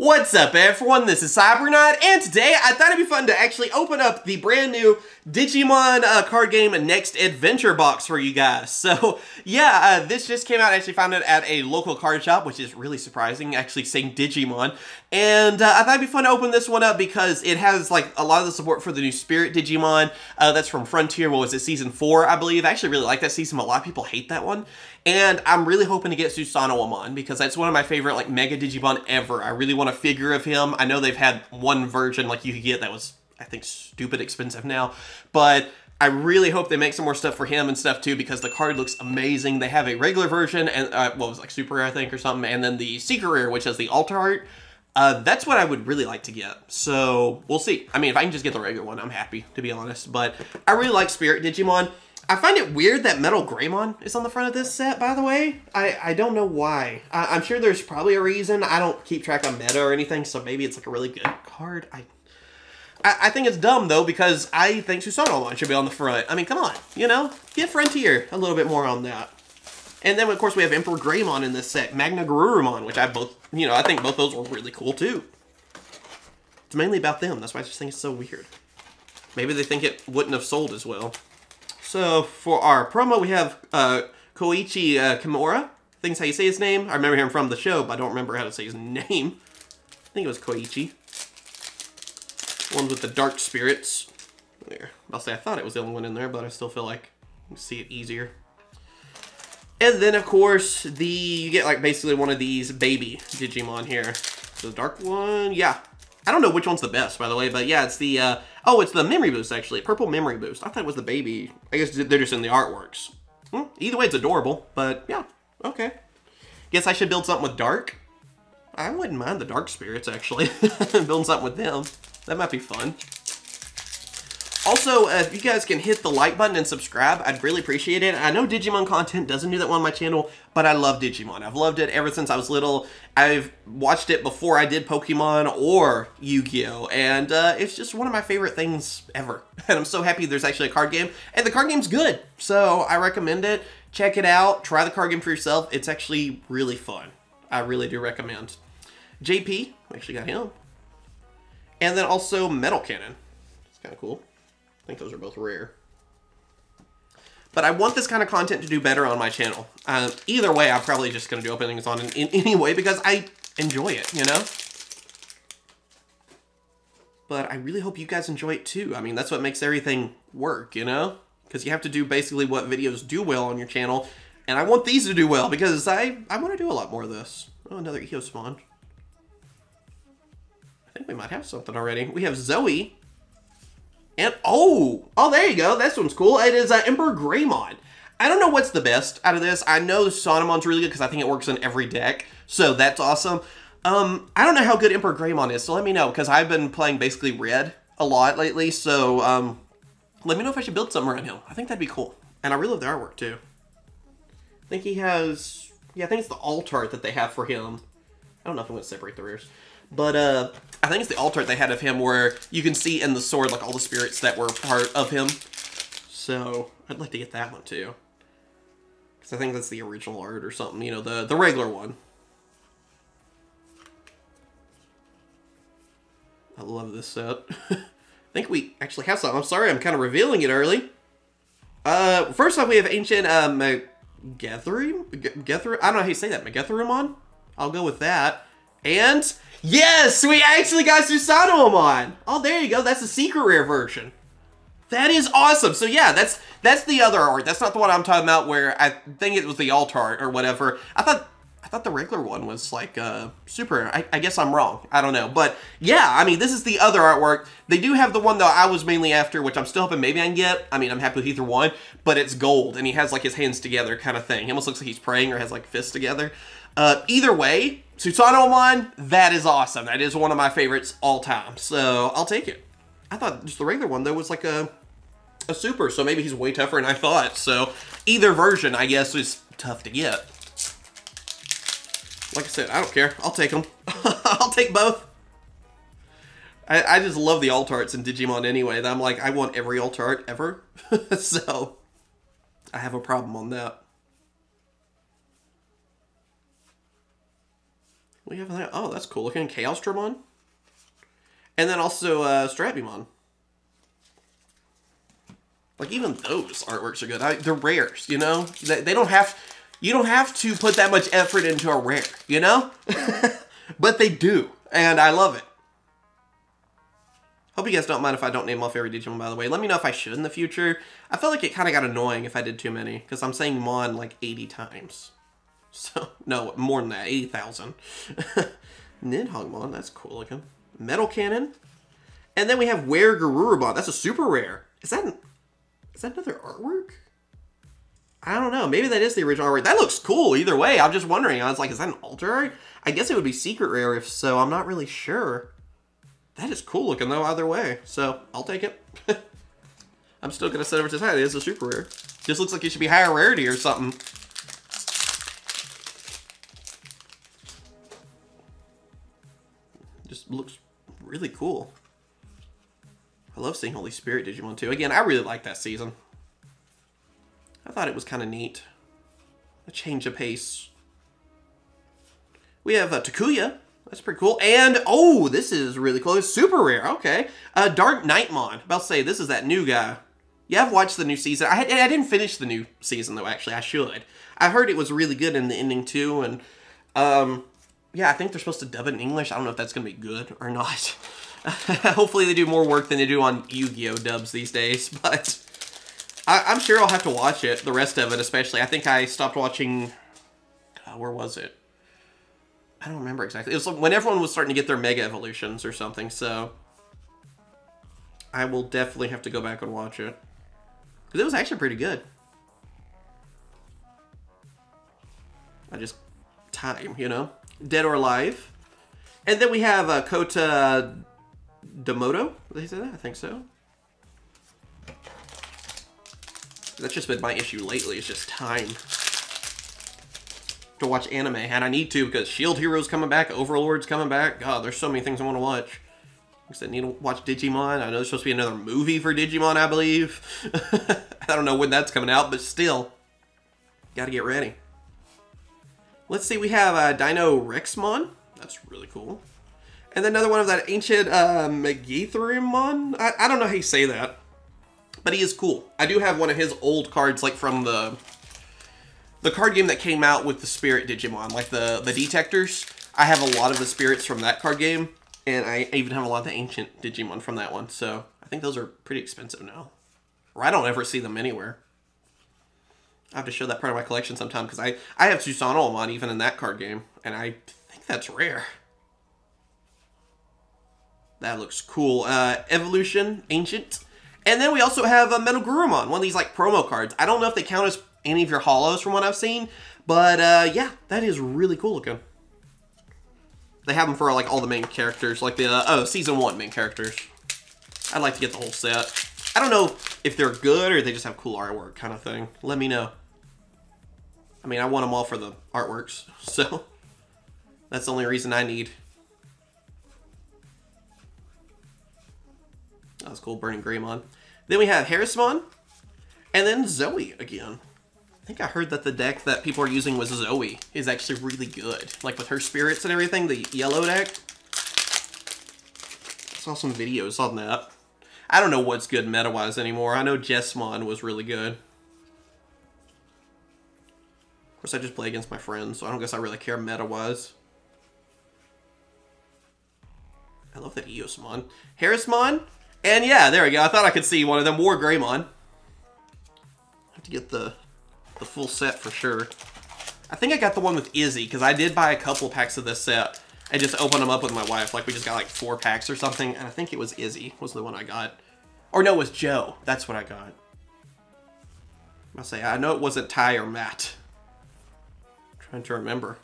What's up everyone, this is CyberKnight, and today I thought it'd be fun to actually open up the brand new Digimon uh, card game Next Adventure box for you guys. So yeah, uh, this just came out, I actually found it at a local card shop, which is really surprising, actually saying Digimon. And uh, I thought it'd be fun to open this one up because it has like a lot of the support for the new Spirit Digimon. Uh, that's from Frontier, what was it, Season 4, I believe. I actually really like that season, but a lot of people hate that one. And I'm really hoping to get Susanoomon because that's one of my favorite like Mega Digimon ever. I really want a figure of him. I know they've had one version like you could get that was, I think, stupid expensive now. But I really hope they make some more stuff for him and stuff too because the card looks amazing. They have a regular version and uh, what was it, like super I think or something, and then the secret rare which has the alt art. Uh, that's what I would really like to get. So we'll see. I mean, if I can just get the regular one, I'm happy to be honest. But I really like Spirit Digimon. I find it weird that Metal Greymon is on the front of this set, by the way. I, I don't know why. I, am sure there's probably a reason. I don't keep track of meta or anything, so maybe it's like a really good card. I I, I think it's dumb, though, because I think Susanoomon should be on the front. I mean, come on, you know? Get Frontier a little bit more on that. And then, of course, we have Emperor Greymon in this set. Magna Garurumon, which I both, you know, I think both those were really cool, too. It's mainly about them. That's why I just think it's so weird. Maybe they think it wouldn't have sold as well. So for our promo, we have uh, Koichi uh, Kimura. I think how you say his name. I remember him from the show, but I don't remember how to say his name. I think it was Koichi. One with the dark spirits. There. I'll say I thought it was the only one in there, but I still feel like see it easier. And then, of course, the you get like basically one of these baby Digimon here. The dark one, yeah. I don't know which one's the best, by the way, but yeah, it's the uh, Oh, it's the memory boost, actually. Purple memory boost. I thought it was the baby. I guess they're just in the artworks. Hmm, either way, it's adorable, but yeah, okay. Guess I should build something with dark. I wouldn't mind the dark spirits, actually. Building something with them. That might be fun. Also, uh, if you guys can hit the like button and subscribe, I'd really appreciate it. I know Digimon content doesn't do that well on my channel, but I love Digimon. I've loved it ever since I was little. I've watched it before I did Pokemon or Yu-Gi-Oh! And uh, it's just one of my favorite things ever. And I'm so happy there's actually a card game. And the card game's good, so I recommend it. Check it out. Try the card game for yourself. It's actually really fun. I really do recommend. JP, actually got him. And then also Metal Cannon. It's kind of cool. I think those are both rare. But I want this kind of content to do better on my channel. Uh, either way, I'm probably just going to do openings on in, in any way because I enjoy it, you know? But I really hope you guys enjoy it too. I mean, that's what makes everything work, you know? Because you have to do basically what videos do well on your channel. And I want these to do well because I, I want to do a lot more of this. Oh, another Eosmon. I think we might have something already. We have Zoe. And, oh, oh, there you go. This one's cool. It is uh, Emperor Greymon. I don't know what's the best out of this. I know Sonomon's really good because I think it works in every deck. So that's awesome. Um, I don't know how good Emperor Greymon is, so let me know because I've been playing basically red a lot lately. So um, let me know if I should build something around him. I think that'd be cool. And I really love the artwork too. I think he has, yeah, I think it's the alt art that they have for him. I don't know if I'm going to separate the rares. But uh, I think it's the alt art they had of him where you can see in the sword like all the spirits that were part of him. So I'd like to get that one too. Because I think that's the original art or something, you know, the, the regular one. I love this set. I think we actually have some. I'm sorry, I'm kind of revealing it early. Uh, first off, we have Ancient uh, Megatherium? Getherium? I don't know how you say that. Megatheriumon? I'll go with that. And yes, we actually got Susanoomon. Oh, there you go. That's the secret rare version. That is awesome. So yeah, that's that's the other art. That's not the one I'm talking about where I think it was the alt art or whatever. I thought I thought the regular one was like uh, super. I, I, guess I'm wrong. I don't know. But yeah, I mean, this is the other artwork. They do have the one that I was mainly after, which I'm still hoping maybe I can get. I mean, I'm happy with either one, but it's gold and he has like his hands together kind of thing. He almost looks like he's praying or has like fists together. Uh, either way, Susanoomon, that is awesome. That is one of my favorites all time. So I'll take it. I thought just the regular one though was like a a super, so maybe he's way tougher than I thought. So either version, I guess, is tough to get. Like I said, I don't care. I'll take them. I'll take both. I, I just love the alt arts in Digimon anyway. I'm like, I want every alt art ever. so I have a problem on that. We have that. Oh, that's cool looking. Chaos Dramon. And then also uh, Strabimon. Like even those artworks are good. I, they're rares, you know. They, they don't have. You don't have to put that much effort into a rare, you know. but they do, and I love it. Hope you guys don't mind if I don't name off every Digimon, by the way. Let me know if I should in the future. I felt like it kind of got annoying if I did too many, because I'm saying Mon like 80 times. So, no, more than that, 80,000. Nidhoggmon, that's cool looking. Metal Cannon. And then we have Were Garurumon. That's a super rare. Is that, is that another artwork? I don't know. Maybe that is the original artwork. That looks cool either way. I'm just wondering. I was like, is that an alt art? I guess it would be secret rare if so. I'm not really sure. That is cool looking though either way. So I'll take it. I'm still going to set over to side. It is a super rare. Just looks like it should be higher rarity or something. Looks really cool. I love seeing Holy Spirit Digimon too. Again, I really like that season. I thought it was kind of neat. A change of pace. We have uh, Takuya. That's pretty cool. And, oh, this is really cool. It's super rare. Okay. Uh, Dark Knightmon. About to say, this is that new guy. Yeah, I've watched the new season. I, I didn't finish the new season, though, actually. I should. I heard it was really good in the ending, too. And, um, yeah, I think they're supposed to dub it in English. I don't know if that's going to be good or not. Hopefully they do more work than they do on Yu-Gi-Oh! dubs these days, but I, am sure I'll have to watch it, the rest of it especially. I think I stopped watching, where was it? I don't remember exactly. It was when everyone was starting to get their Mega Evolutions or something, so I will definitely have to go back and watch it. Because it was actually pretty good. I just, time, you know? Dead or Alive. And then we have uh, Kota Demoto. Did they say that? I think so. That's just been my issue lately. It's just time to watch anime, and I need to because Shield Hero's coming back, Overlord's coming back. God, there's so many things I want to watch. I need to watch Digimon. I know there's supposed to be another movie for Digimon, I believe. I don't know when that's coming out, but still, gotta get ready. Let's see, we have uh, Dino Rexmon. That's really cool. And then another one of that ancient uh. I, I don't know how you say that. But he is cool. I do have one of his old cards, like from the the card game that came out with the Spirit Digimon, like the the D-Tectors. I have a lot of the spirits from that card game, and I even have a lot of the ancient Digimon from that one. So I think those are pretty expensive now, or I don't ever see them anywhere. I have to show that part of my collection sometime because I I have Susanoomon even in that card game, and I think that's rare. That looks cool. Uh, Evolution, Ancient. And then we also have a Metal Garurumon, one of these like promo cards. I don't know if they count as any of your hollows from what I've seen, but uh, yeah, that is really cool looking. They have them for like all the main characters, like the, uh, oh, season one main characters. I'd like to get the whole set. I don't know if they're good or they just have cool artwork kind of thing. Let me know. I mean, I want them all for the artworks, so that's the only reason I need. That was cool, Burning Greymon. Then we have Harrismon, and then Zoe again. I think I heard that the deck that people are using with Zoe is actually really good. Like with her spirits and everything, the yellow deck. I saw some videos on that. I don't know what's good meta-wise anymore. I know Jesmon was really good. Of course, I just play against my friends, so I don't guess I really care meta-wise. I love that Eosmon. Harrismon, and yeah, there we go. I thought I could see one of them. War Greymon. Have to get the the full set for sure. I think I got the one with Izzy, because I did buy a couple packs of this set. I just opened them up with my wife. Like, we just got like four packs or something. And I think it was Izzy was the one I got. Or no, it was Joe. That's what I got. I'll say, I know it wasn't Tai or Matt. Trying to remember.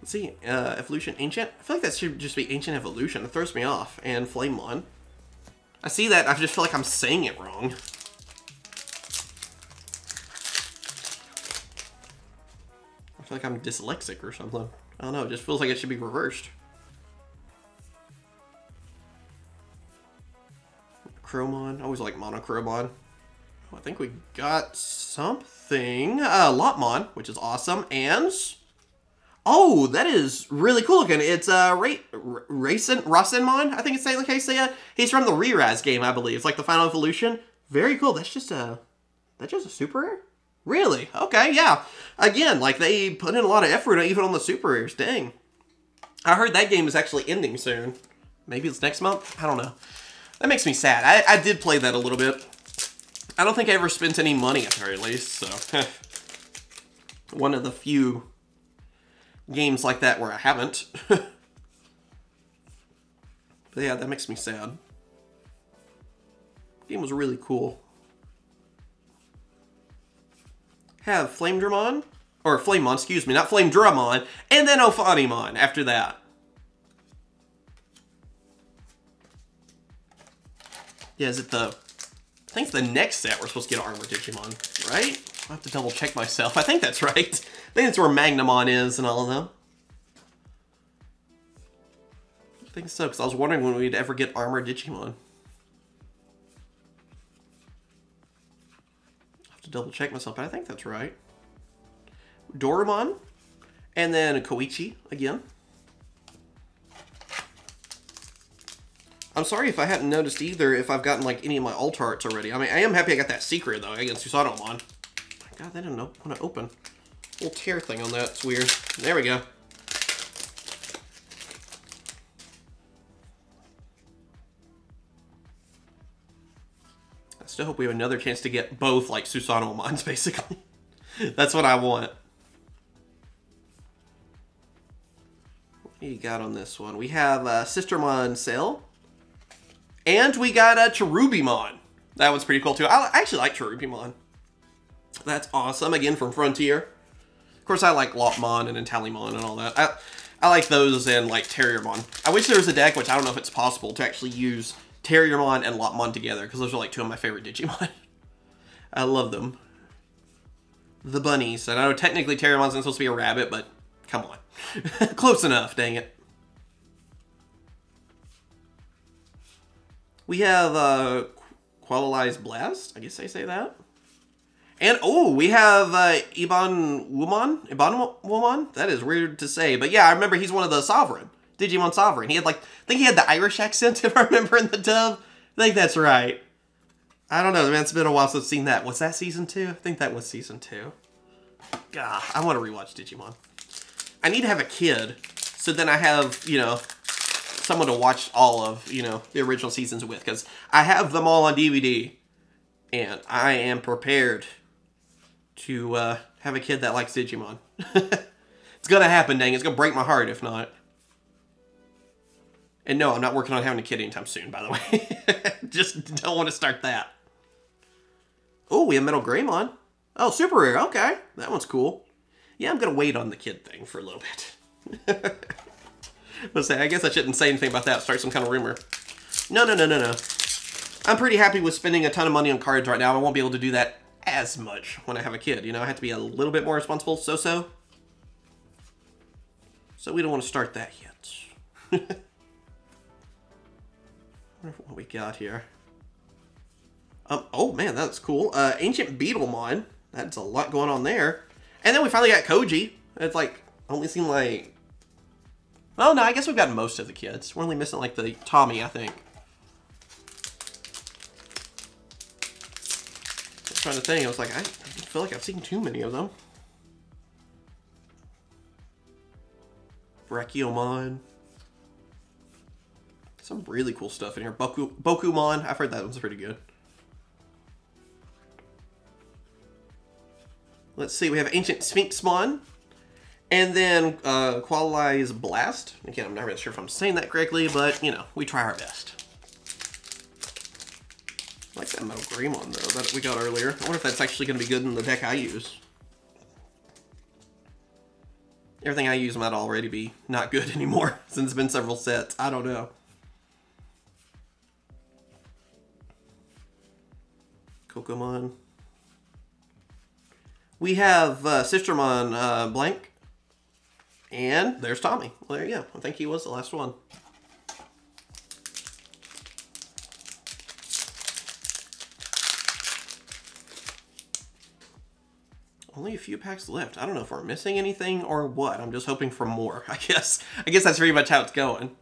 Let's see, uh, Evolution Ancient. I feel like that should just be Ancient Evolution. It throws me off. And Flamemon. I see that, I just feel like I'm saying it wrong. I feel like I'm dyslexic or something. I don't know, it just feels like it should be reversed. Chromon, I always like Monochromon. I think we got something. Uh, Lopmon, which is awesome, and oh, that is really cool looking. It's uh, Ray, Racin Rasenmon. I think it's like how say. He's from the ReArise game, I believe. It's like the Final Evolution. Very cool. That's just a that's just a super rare. Really? Okay, yeah. Again, like they put in a lot of effort even on the super rares. Dang. I heard that game is actually ending soon. Maybe it's next month? I don't know. That makes me sad. I, I did play that a little bit. I don't think I ever spent any money at the very least, so. One of the few games like that where I haven't. but yeah, that makes me sad. Game was really cool. Have Flame Dramon, or Flamemon, excuse me, not Flame Dramon, and then Ophanimon after that. Yeah, is it the... I think the next set we're supposed to get Armor Digimon, right? I have to double check myself. I think that's right. I think that's where Magnamon is and all of them. I think so, because I was wondering when we'd ever get Armor Digimon. I have to double check myself, but I think that's right. Dorumon, and then Koichi again. I'm sorry if I hadn't noticed either if I've gotten like any of my alt arts already. I mean, I am happy I got that secret though against Susanoomon. God, that didn't want to open. Little tear thing on that. It's weird. There we go. I still hope we have another chance to get both like Susanoomons, basically. That's what I want. What do you got on this one? We have uh, Sistermon Ciel. And we got a Cherubimon. That one's pretty cool too. I actually like Cherubimon. That's awesome. Again, from Frontier. Of course, I like Lopmon and Antylamon and all that. I, I like those and like Terriermon. I wish there was a deck, which I don't know if it's possible, to actually use Terriermon and Lopmon together, because those are like two of my favorite Digimon. I love them. The bunnies. And I know technically Terriermon's not supposed to be a rabbit, but come on. Close enough, dang it. We have uh, Qualize Blast. I guess I say that. And oh, we have uh, Ebonwumon. Iban Wuman. That is weird to say, but yeah, I remember he's one of the Sovereign Digimon Sovereign. He had like, I think he had the Irish accent if I remember in the dub. I think that's right. I don't know, man. It's been a while since I've seen that. Was that season two? I think that was season two. God, I want to rewatch Digimon. I need to have a kid, so then I have you know someone to watch all of, you know, the original seasons with because I have them all on DVD and I am prepared to uh, have a kid that likes Digimon. it's gonna happen, dang. It's gonna break my heart if not. And no, I'm not working on having a kid anytime soon, by the way. Just don't want to start that. Oh, we have Metal Greymon. Oh, super rare. Okay. That one's cool. Yeah, I'm going to wait on the kid thing for a little bit. Let's say, I guess I shouldn't say anything about that. Start some kind of rumor. No, no, no, no, no. I'm pretty happy with spending a ton of money on cards right now. I won't be able to do that as much when I have a kid. You know, I have to be a little bit more responsible, so-so. So we don't want to start that yet. what we got here. Um, oh man, that's cool. Uh, Ancient Beetlemon. That's a lot going on there. And then we finally got Koji. It's like, only seen like Oh no, I guess we've got most of the kids. We're only missing like the Tommy, I think. Was trying to think, I was like, I feel like I've seen too many of them. Brachiomon. Some really cool stuff in here. Boku, Bokumon, I've heard that one's pretty good. Let's see, we have Ancient Sphinxmon. And then uh, Qualize Blast. Again, I'm not really sure if I'm saying that correctly, but, you know, we try our best. I like that Metal Greymon, though, that we got earlier. I wonder if that's actually going to be good in the deck I use. Everything I use might already be not good anymore, since it's been several sets. I don't know. Kokomon. We have uh, Sistermon uh, Blanc. And there's Tommy. Well, there you go. I think he was the last one. only a few packs left. I don't know if we're missing anything or what. I'm just hoping for more, I guess. I guess that's pretty much how it's going.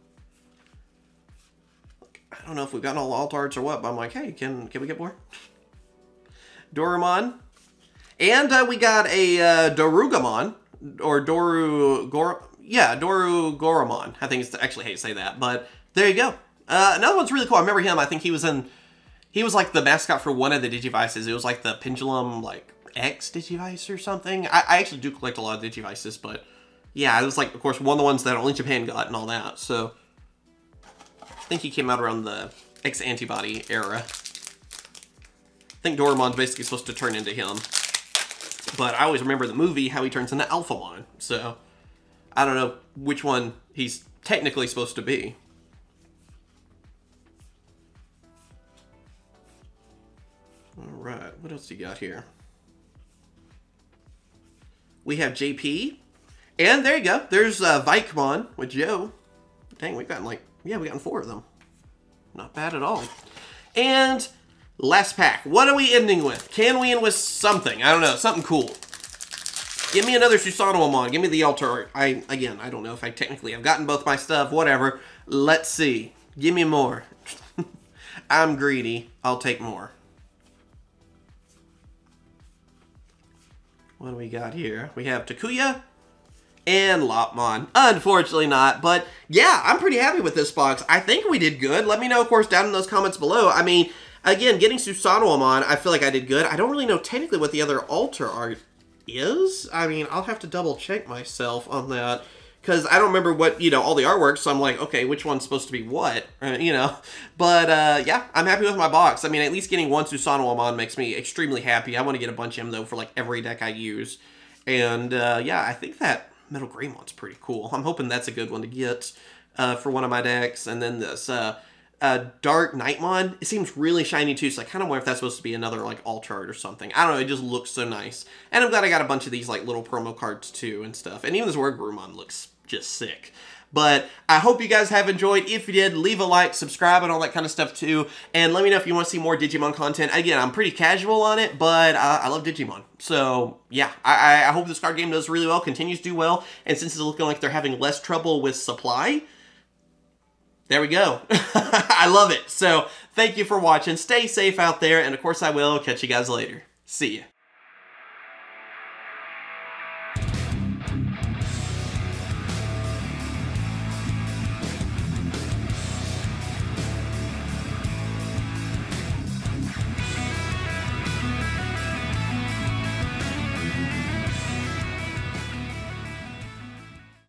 I don't know if we've gotten all alt arts or what, but I'm like, hey, can can we get more? Dorumon. And uh, we got a uh, Dorugamon, or Doru... Gor yeah, Doru Goramon. I think it's actually hate to say that, but there you go. Uh, another one's really cool. I remember him. I think he was in... He was like the mascot for one of the Digivices. It was like the Pendulum, like, X Digivice or something. I, I actually do collect a lot of Digivices, but yeah, it was like, of course, one of the ones that only Japan got and all that, so... I think he came out around the X-Antibody era. I think Dorumon's basically supposed to turn into him. But I always remember the movie, how he turns into Alpha Alphamon, so... I don't know which one he's technically supposed to be. Alright, what else do you got here? We have JP. And there you go. There's uh, Vikemon with Joe. Dang, we've gotten like, yeah, we've gotten four of them. Not bad at all. And last pack. What are we ending with? Can we end with something? I don't know, something cool. Give me another Susanoo Give me the alt art. I Again, I don't know if I technically have gotten both my stuff. Whatever. Let's see. Give me more. I'm greedy. I'll take more. What do we got here? We have Takuya and Lopmon. Unfortunately not, but yeah, I'm pretty happy with this box. I think we did good. Let me know, of course, down in those comments below. I mean, again, getting Susanoo I feel like I did good. I don't really know technically what the other alt art is. I mean, I'll have to double check myself on that because I don't remember what you know all the artwork. So I'm like, okay, which one's supposed to be what? Uh, you know, but uh, yeah, I'm happy with my box. I mean, at least getting one Susanoo makes me extremely happy. I want to get a bunch of them though for like every deck I use, and uh, yeah, I think that Metal Greymon's pretty cool. I'm hoping that's a good one to get uh, for one of my decks, and then this. Uh, Dark Knightmon, it seems really shiny too, so I kind of wonder if that's supposed to be another like alt art or something. I don't know, it just looks so nice. And I'm glad I got a bunch of these like little promo cards too and stuff. And even this Were Garurumon looks just sick. But I hope you guys have enjoyed. If you did, leave a like, subscribe, and all that kind of stuff too. And let me know if you want to see more Digimon content. Again, I'm pretty casual on it, but uh, I love Digimon. So yeah, I, I hope this card game does really well, continues to do well. And since it's looking like they're having less trouble with supply, there we go. I love it. So thank you for watching. Stay safe out there. And of course I will. Catch you guys later. See ya.